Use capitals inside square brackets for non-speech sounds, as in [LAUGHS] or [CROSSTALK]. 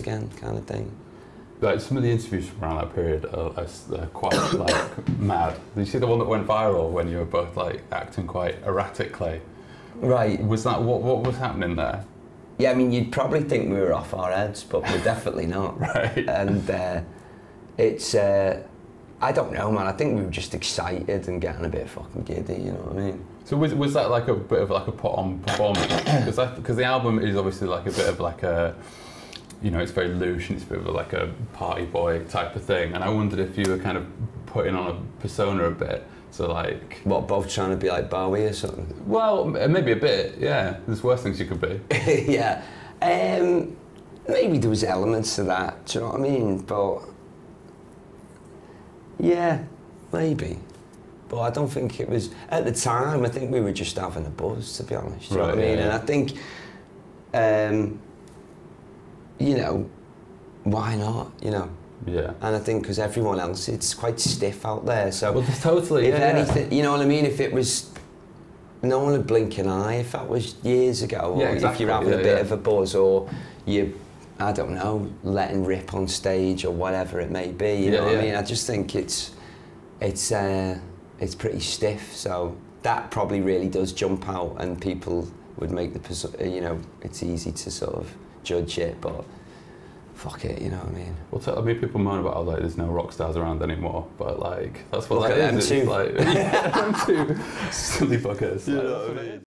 again, kind of thing. Like some of the interviews from around that period are, are, quite [COUGHS] like mad. Did you see the one that went viral when you were both like acting quite erratically? Right. Was that what what was happening there? Yeah, I mean, you'd probably think we were off our heads, but we're definitely not. [LAUGHS] Right. And uh, it's, uh, I don't know, man. I think we were just excited and getting a bit fucking giddy, you know what I mean? So was, was that like a bit of like a put on performance? Because because the album is obviously like a bit of like a, you know, it's very loose and it's a bit of like a party boy type of thing. And I wondered if you were kind of putting on a persona a bit. So like, What, both trying to be like Bowie or something? well, maybe a bit. Yeah, there's worse things you could be. [LAUGHS] yeah. Um, maybe there was elements to that, do you know what I mean? But yeah, maybe. But I don't think it was at the time. I think we were just having a buzz, to be honest. Do you know what I mean? yeah, And I think, um, you know, why not? You know, Yeah. and I think because everyone else, it's quite stiff out there. So Well, totally. if yeah, anything, you know what I mean? If it was, no one would blink an eye. If that was years ago, or Yeah, if you're having yeah, a bit of a buzz, or you, I don't know, letting rip on stage or whatever it may be. You know what. I mean? I just think it's, it's, uh, it's pretty stiff. So that probably really does jump out, and people would make the, you know, it's easy to sort of judge it, but fuck it, you know what I mean? Well, tell, I mean, people moan about how like there's no rock stars around anymore, but like that's what Look that at them It's like yeah, them two silly fuckers. You know what I mean? is.